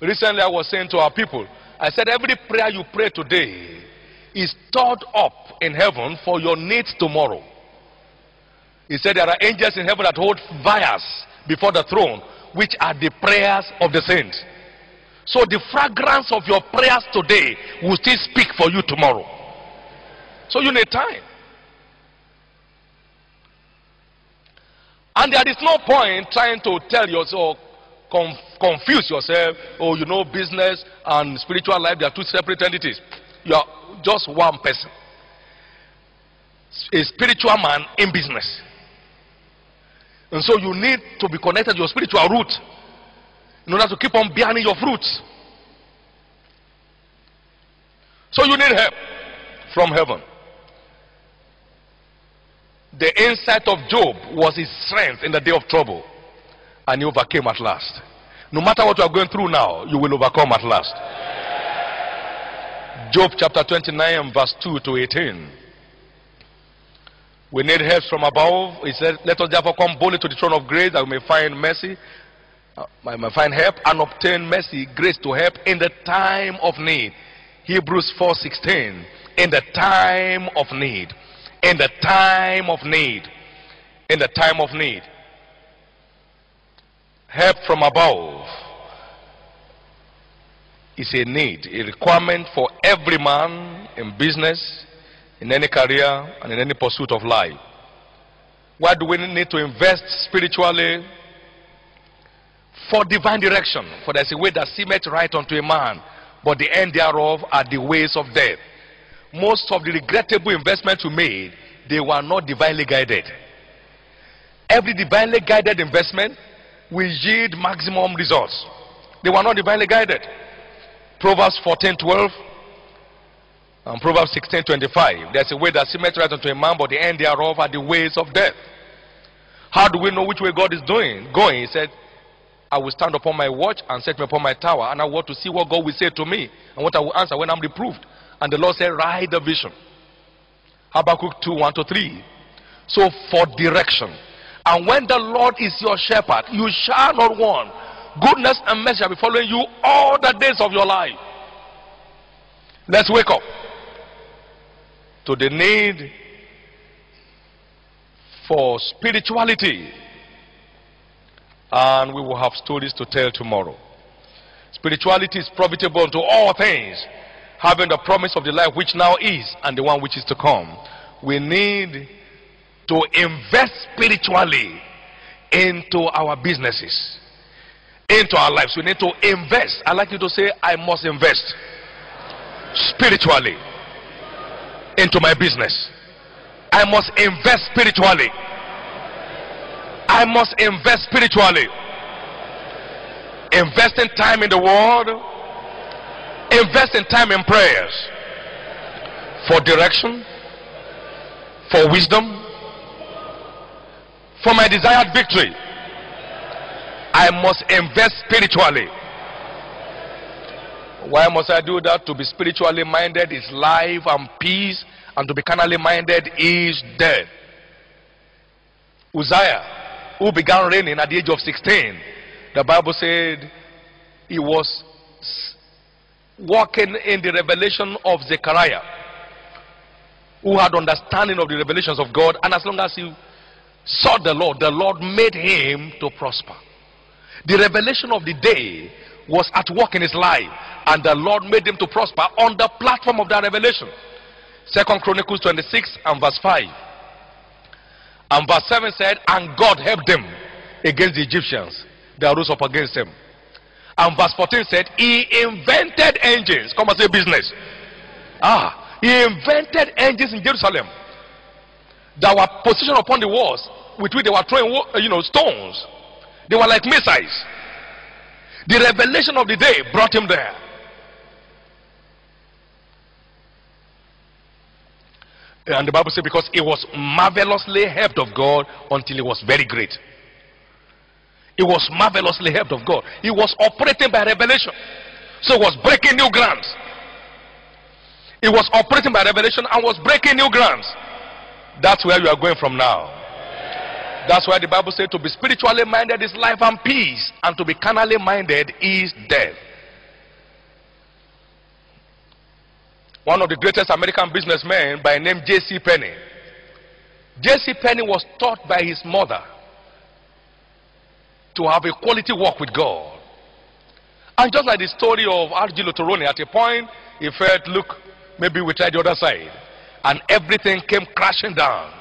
Recently, I was saying to our people, I said, every prayer you pray today is stored up in heaven for your needs tomorrow. He said, There are angels in heaven that hold vials before the throne, which are the prayers of the saints. So the fragrance of your prayers today will still speak for you tomorrow. So you need time. And there is no point trying to tell yourself, conf confuse yourself, oh, you know, business and spiritual life, they are two separate entities. You are just one person. A spiritual man in business. And so you need to be connected to your spiritual root in order to keep on bearing your fruits. So you need help from heaven. The insight of Job was his strength in the day of trouble, and he overcame at last. No matter what you are going through now, you will overcome at last. Job chapter 29, verse 2 to 18. We need help from above. He said, Let us therefore come boldly to the throne of grace that we may find mercy, uh, may find help and obtain mercy, grace to help in the time of need. Hebrews 4:16. In the time of need. In the time of need. In the time of need. Help from above is a need, a requirement for every man in business, in any career, and in any pursuit of life. Why do we need to invest spiritually? For divine direction. For there's a way that seemeth right unto a man, but the end thereof are the ways of death. Most of the regrettable investments we made, they were not divinely guided. Every divinely guided investment will yield maximum results. They were not divinely guided. Proverbs 14 12 and Proverbs 16 25. There's a way that seemeth right unto a man, but the end thereof are the ways of death. How do we know which way God is doing? Going, he said, I will stand upon my watch and set me upon my tower, and I want to see what God will say to me and what I will answer when I'm reproved. And the Lord said, Write the vision. Habakkuk 2 1 to 3. So, for direction. And when the Lord is your shepherd, you shall not want. Goodness and mercy shall be following you all the days of your life. Let's wake up to the need for spirituality and we will have stories to tell tomorrow. Spirituality is profitable unto all things, having the promise of the life which now is and the one which is to come. We need to invest spiritually into our businesses, into our lives. We need to invest. I like you to say, I must invest spiritually into my business. I must invest spiritually I must invest spiritually. Invest in time in the word. Invest in time in prayers. For direction. For wisdom. For my desired victory. I must invest spiritually. Why must I do that? To be spiritually minded is life and peace, and to be carnally minded is death. Uzziah who began reigning at the age of 16, the Bible said he was walking in the revelation of Zechariah, who had understanding of the revelations of God, and as long as he saw the Lord, the Lord made him to prosper. The revelation of the day was at work in his life, and the Lord made him to prosper on the platform of that revelation. Second Chronicles 26 and verse 5. And verse 7 said, And God helped them against the Egyptians that rose up against them. And verse 14 said, He invented engines. Come and say business. Ah, He invented engines in Jerusalem that were positioned upon the walls with which they were throwing uh, you know, stones. They were like missiles. The revelation of the day brought him there. And the Bible says, because he was marvelously helped of God until he was very great. He was marvelously helped of God. He was operating by revelation. So he was breaking new grounds. He was operating by revelation and was breaking new grounds. That's where you are going from now. That's why the Bible says to be spiritually minded is life and peace, and to be carnally minded is death. One of the greatest American businessmen by name J.C. Penney. J.C. Penney was taught by his mother to have a quality walk with God. And just like the story of R.G. LeTourneau, at a point he felt, look, maybe we try the other side. And everything came crashing down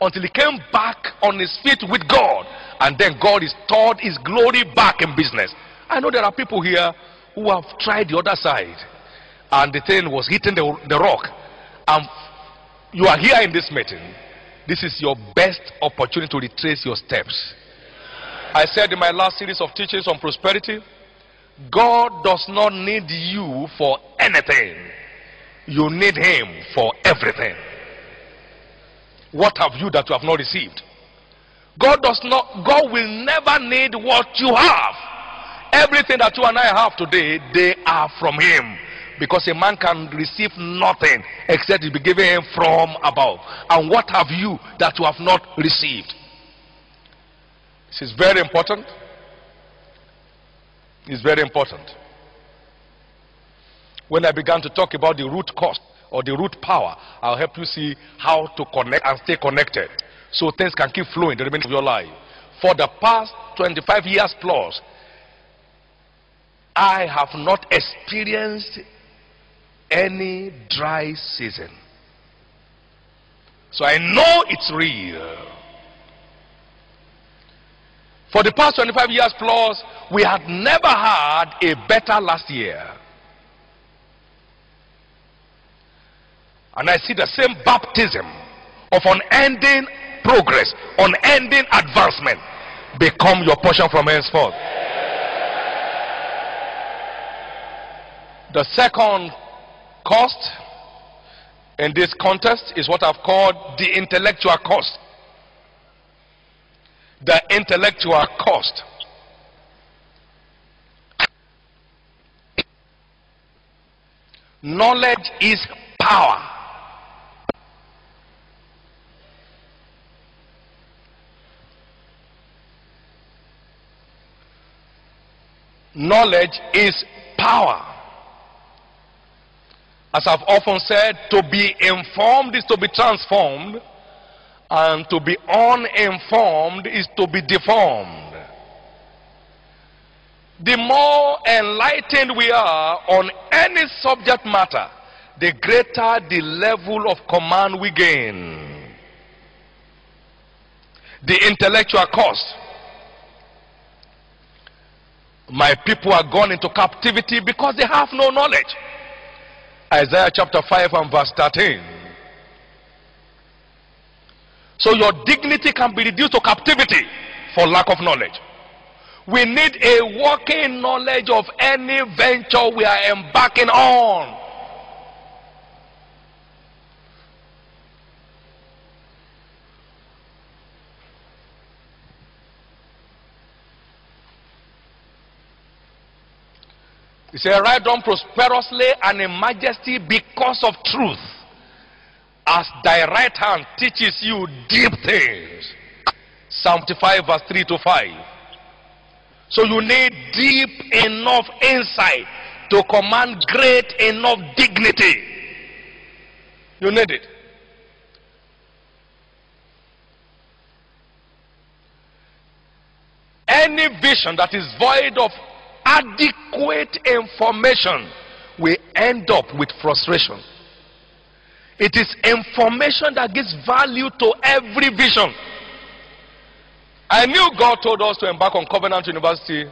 until he came back on his feet with God. And then God restored his glory back in business. I know there are people here who have tried the other side. And the thing was hitting the, the rock. And you are here in this meeting. This is your best opportunity to retrace your steps. I said in my last series of teachings on prosperity, God does not need you for anything. You need Him for everything. What have you that you have not received? God does not, God will never need what you have. Everything that you and I have today, they are from Him. Because a man can receive nothing except it be given him from above. And what have you that you have not received? This is very important. It's very important. When I began to talk about the root cause or the root power, I'll help you see how to connect and stay connected so things can keep flowing the remainder of your life. For the past 25 years plus, I have not experienced any dry season. So I know it's real. For the past 25 years plus, we had never had a better last year. And I see the same baptism of unending progress, unending advancement become your portion from henceforth. The second cost in this contest is what I've called the intellectual cost. The intellectual cost. Knowledge is power. Knowledge is power. As I've often said, to be informed is to be transformed, and to be uninformed is to be deformed. The more enlightened we are on any subject matter, the greater the level of command we gain. The intellectual cost. My people are gone into captivity because they have no knowledge. Isaiah chapter 5 and verse 13. So your dignity can be reduced to captivity for lack of knowledge. We need a working knowledge of any venture we are embarking on. He said, Ride on prosperously and in majesty because of truth. As thy right hand teaches you deep things. Psalm 55 verse 3 to 5. So you need deep enough insight to command great enough dignity. You need it. Any vision that is void of adequate information we end up with frustration. It is information that gives value to every vision. I knew God told us to embark on Covenant University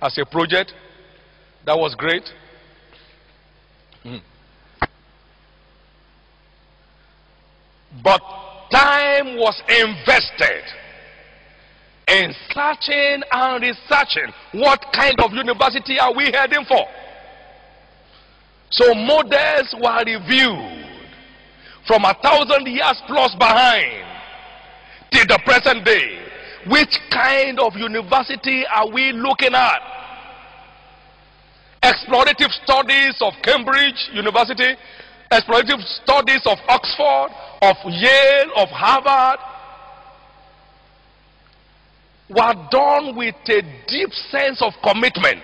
as a project. That was great. Mm. But time was invested in searching and researching what kind of university are we heading for. So models were reviewed from a thousand years plus behind till the present day. Which kind of university are we looking at? Explorative studies of Cambridge University, explorative studies of Oxford, of Yale, of Harvard, were done with a deep sense of commitment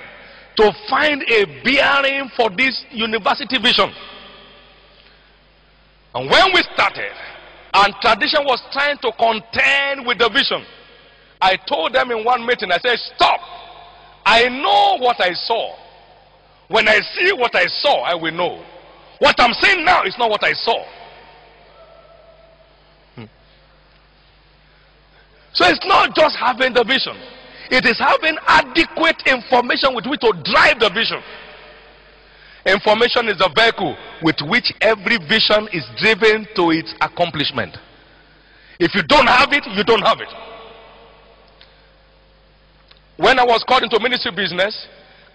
to find a bearing for this university vision. And when we started, and tradition was trying to contend with the vision, I told them in one meeting, I said, Stop. I know what I saw. When I see what I saw, I will know. What I'm saying now is not what I saw. So it's not just having the vision, it is having adequate information with which to drive the vision. Information is the vehicle with which every vision is driven to its accomplishment. If you don't have it, you don't have it. When I was called into ministry business,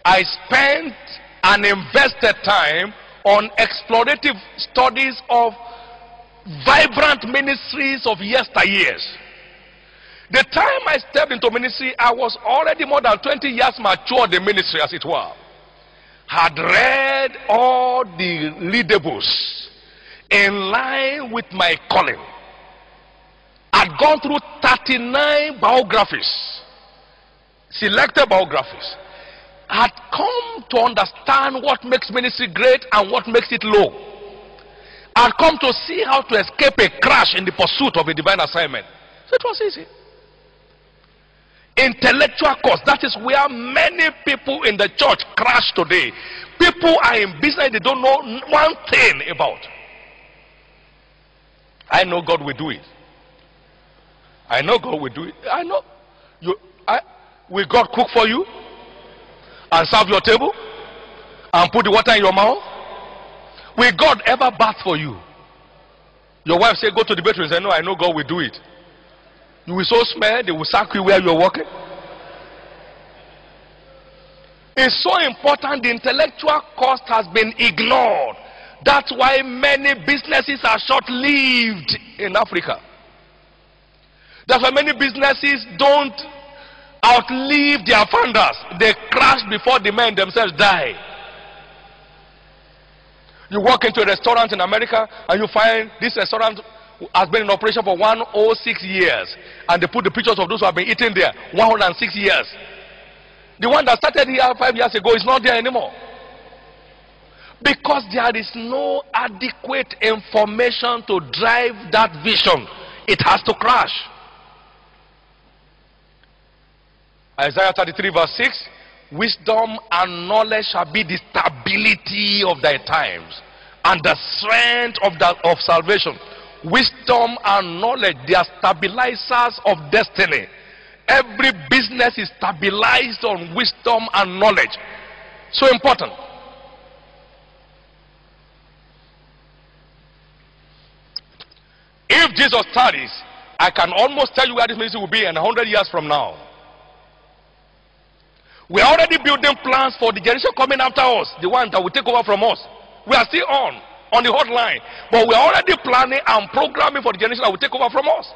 I spent and invested time on explorative studies of vibrant ministries of yesteryears. The time I stepped into ministry, I was already more than 20 years matured in ministry, as it were had read all the readables in line with my calling. I'd gone through 39 biographies, selected biographies. Had come to understand what makes ministry great and what makes it low. I'd come to see how to escape a crash in the pursuit of a divine assignment. So it was easy intellectual cost. That is where many people in the church crash today. People are in business they don't know one thing about. I know God will do it. I know God will do it. I know. You, I, will God cook for you and serve your table and put the water in your mouth? Will God ever bath for you? Your wife say, Go to the bedroom and say, No, I know God will do it. You will so smell, they will sack you where you're working. It's so important the intellectual cost has been ignored. That's why many businesses are short lived in Africa. That's why many businesses don't outlive their founders. They crash before the men themselves die. You walk into a restaurant in America and you find this restaurant has been in operation for 106 years. And they put the pictures of those who have been eating there 106 years. The one that started here five years ago is not there anymore. Because there is no adequate information to drive that vision, it has to crash. Isaiah 33, verse 6 Wisdom and knowledge shall be the stability of thy times and the strength of, the, of salvation wisdom and knowledge they are stabilizers of destiny. Every business is stabilized on wisdom and knowledge. So important. If jesus studies, i can almost tell you where this ministry will be in 100 years from now. We are already building plans for the generation coming after us the one that will take over from us. We are still on on the hotline. But we're already planning and programming for the generation that will take over from us.